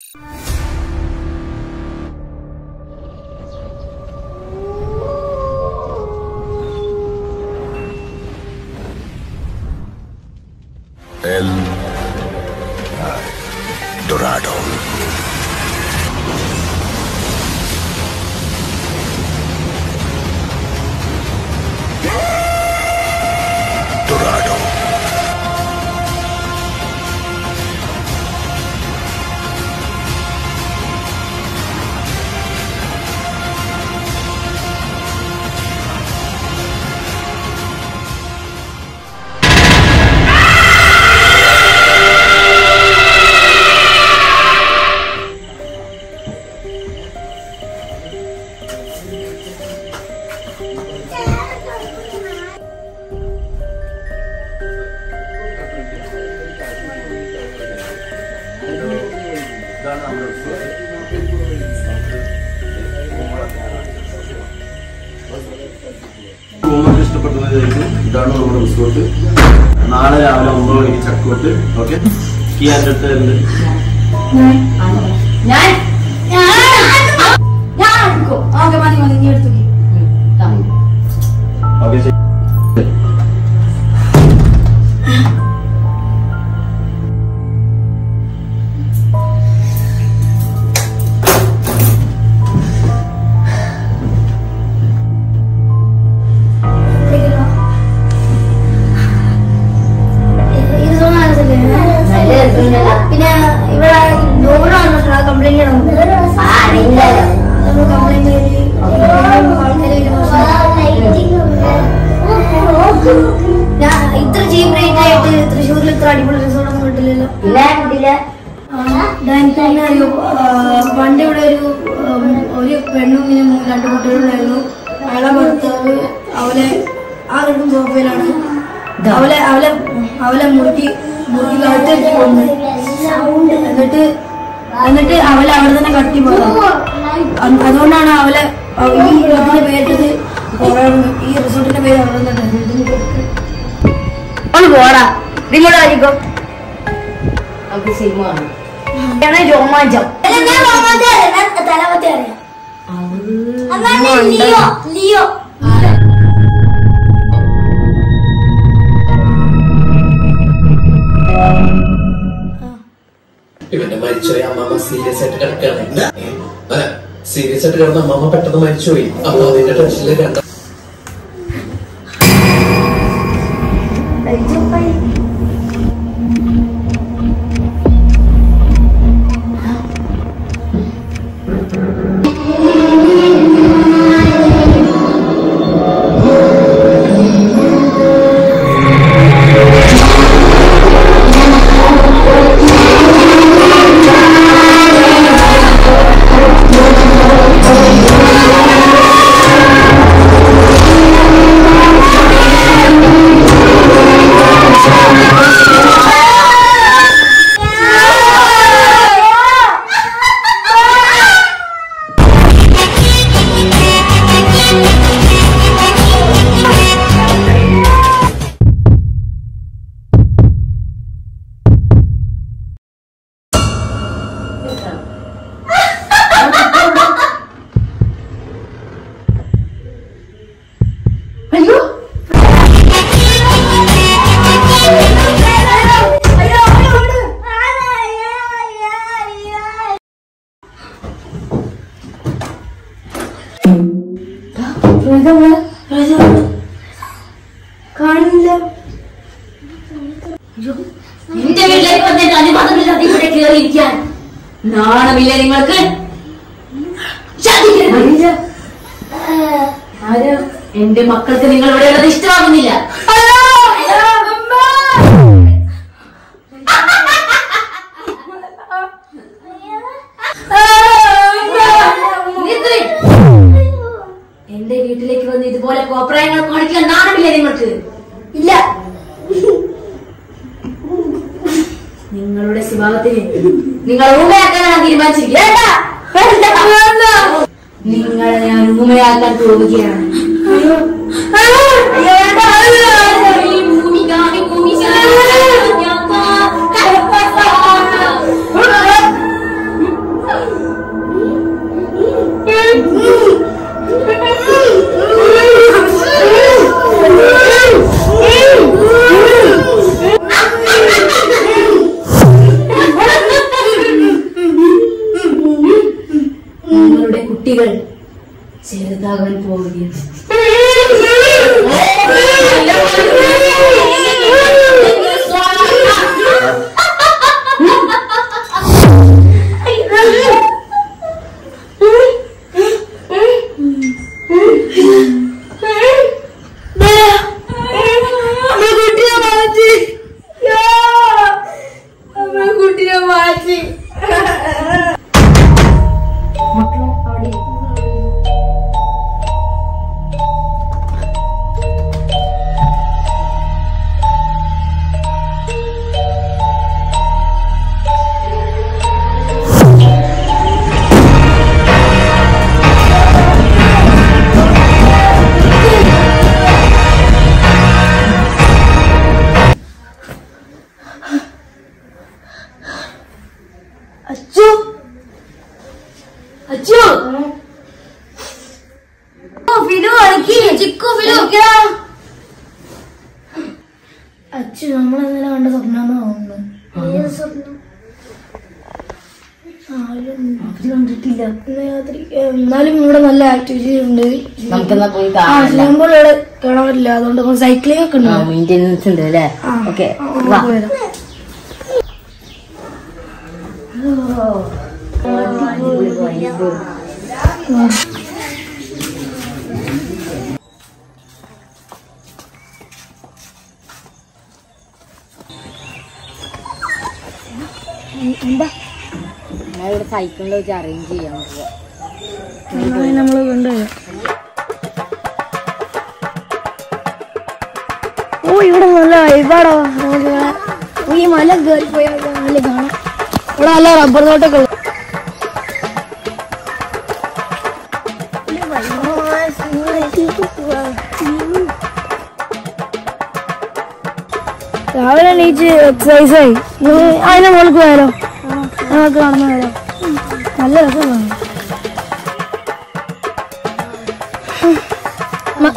you ഇഷ്ടപ്പെട്ടതായിരിക്കും ഇതാണ് നമ്മുടെ resort നാളെ രാവിലെ ഒമ്പത് മണിക്ക് ചക്കോട്ട് ഓക്കെ ഈ എന്റെ അടുത്ത് എടുത്തു ഓക്കെ ശരി അവളെ ആ രണ്ടും സോഫയിലാണ് അവളെ അവളെ അവളെ മുറുക്കി മുറുക്കി കഴുത്തേക്ക് കൊന്നു. എന്നിട്ട് എന്നിട്ട് അവളെ അവിടെ തന്നെ കട്ടി പോയത് അതുകൊണ്ടാണ് അവളെ അവ- ഈ ഇതിന്റെ പേരിട്ടത് ഈ റിസോർട്ടിന്റെ പേര് അവിടെ തന്നെ ഒന്ന് പോടാ. നിങ്ങളുടെ ആയിരിക്കും നമുക്ക് സിനിമ കാണാം രോമാഞ്ചം. തലപത്തി അറിയാം. Leo Leo. സീരിയസ് ആയിട്ട് കിടക്കുകയാണ്. സീരിയസ് ആയിട്ട് കിടന്ന അമ്മമ്മ പെട്ടെന്ന് മരിച്ചുപോയി. അപ്പൊ അതിന്റെ ടെൻഷനിൽ രണ്ട കയറിയിരിക്കാൻ. നാണമില്ല നിങ്ങൾക്ക്? എന്റെ മക്കൾക്ക് നിങ്ങൾ ഇവിടെ ഉള്ളത് ഇഷ്ടമാകുന്നില്ല. എന്റെ വീട്ടിലേക്ക് വന്ന് ഇതുപോലെ കോപ്രായങ്ങൾ കാണിക്കാൻ നാണമില്ല നിങ്ങൾക്ക്. ഇല്ല. നിങ്ങളുടെ സ്വഭാവത്തിന് നിങ്ങൾ ഊമയാക്കാനാണ് തീരുമാനിച്ചിരിക്കുന്നത് നിങ്ങളെ ഞാൻ ഊമയാക്കാൻ പോവുകയാണ്. നിങ്ങളുടെ കുട്ടികൾ ചെറുതാകാൻ പോവുകയാണ്. ഫിലു അച്ചു നമ്മളെന്നലെ കണ്ട സ്വപ്നം തോന്നുന്നു? സ്വപ്നം? അവർ കണ്ടിട്ടില്ല. എന്നാലും ഇവിടെ നല്ല ആക്ടിവിറ്റി ഉണ്ട്. സ്വിമ്മിംഗ് ഇവിടെ കാണാൻ പറ്റില്ല അതുകൊണ്ട് സൈക്ലിംഗ് ഒക്കെ ഉണ്ട്. മെയിന്റെനൻസ് ഉണ്ട് അല്ലേ. ഓക്കെ ആ, ഇവിടെ സൈക്കിളിൽ വെച്ച് അറേഞ്ച് എന്നാ നമ്മൾ കൊണ്ടുപോയി ഓ ഇവിടെ നല്ല നമുക്ക് ഇവിടെ ഈ മല കയറി പോയാൽ നല്ല കാണാം. ഇവിടെ നല്ല റബ്ബർ തോട്ടൊക്കെ ഉള്ളു രാവിലെ എണീച്ച് എക്സസൈസായി അതിനെ മുകളിൽ പോയാലോ? നമുക്ക് നടന്നു നല്ല രസമാണ്.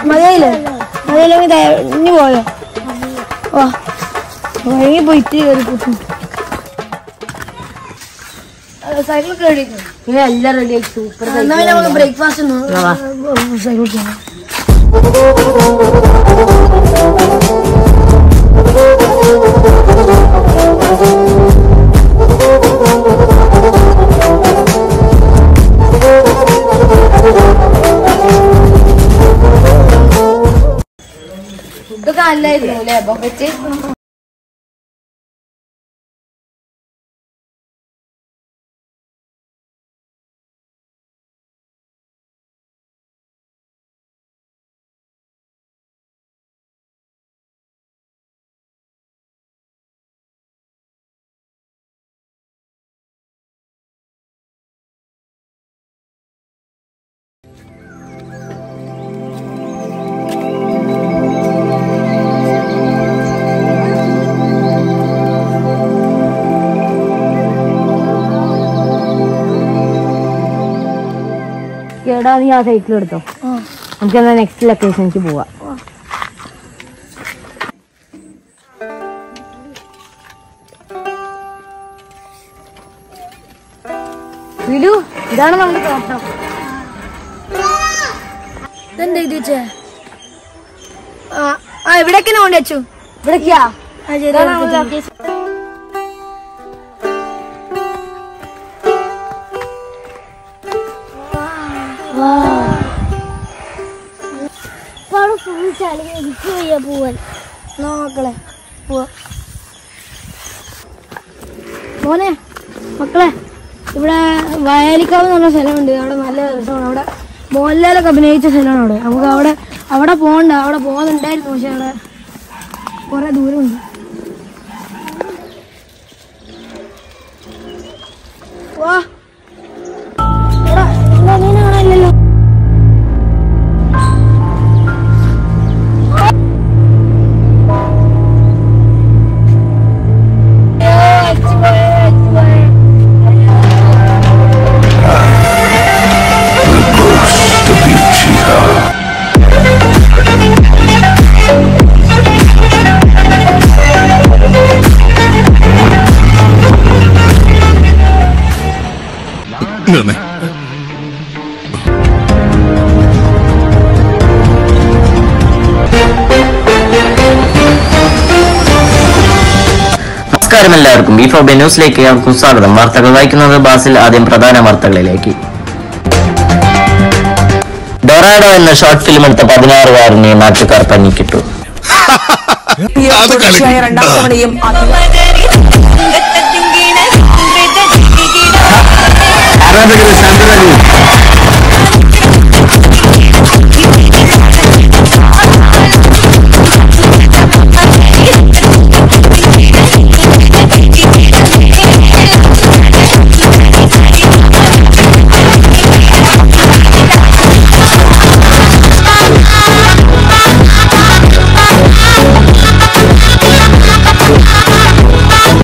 മതിയില്ലേ മതിയില്ലെങ്കിൽ ഇനി പോയോ? വാ. വഴങ്ങി പോയി ഇത്തിരി കയറി കൂട്ടും സൈക്കിൾ കയറി ഇങ്ങനെ എല്ലാം റെഡി സൂപ്പർ എന്നാൽ നമുക്ക് ബ്രേക്ക്ഫാസ്റ്റ് സൈക്കിൾ ചെയ്യാം à l'aide, on l'a. എടാ നീ ആ സൈക്കിൾ എടുത്തോ. നമുക്ക് എന്നാ നെക്സ്റ്റ് ലൊക്കേഷനിലേക്ക് പോവാ. വിലു ഇതാണ് നമ്മുടെ തോട്ടം. ഇതെന്താ ഇത് വെച്ചേ? ആ ഇവിടേക്ക് കൊണ്ട് വെച്ചു ഇവിടേക്കാ. ഇതാണ് നമ്മുടെ ലൊക്കേഷൻ മോനെ മക്കളെ ഇവിടെ വയലിക്കാവ് എന്ന് പറഞ്ഞ സ്ഥലമുണ്ട്. അവിടെ നല്ല രസമാണ്. അവിടെ മോഹൻലാലൊക്കെ അഭിനയിച്ച സ്ഥലമാണ് അവിടെ. നമുക്ക് അവിടെ അവിടെ പോകണ്ട. അവിടെ പോകുന്നുണ്ടായിരുന്നു പക്ഷെ അവിടെ കുറെ ദൂരമുണ്ട്. എല്ലാവർക്കും ബി ഫോബെ ന്യൂസിലേക്ക് ഏവർക്കും സ്വാഗതം. വാർത്തകൾ വായിക്കുന്നത് ബാസിൽ ആദ്യം പ്രധാന വാർത്തകളിലേക്ക്. ഡൊറാഡോ എന്ന ഷോർട്ട് ഫിലിം എടുത്ത പതിനാറുകാരനെ നാട്ടുകാർ പഞ്ഞിക്കിട്ടു രണ്ടാം തവണയും ആരാധകരെ ശാന്തരാകും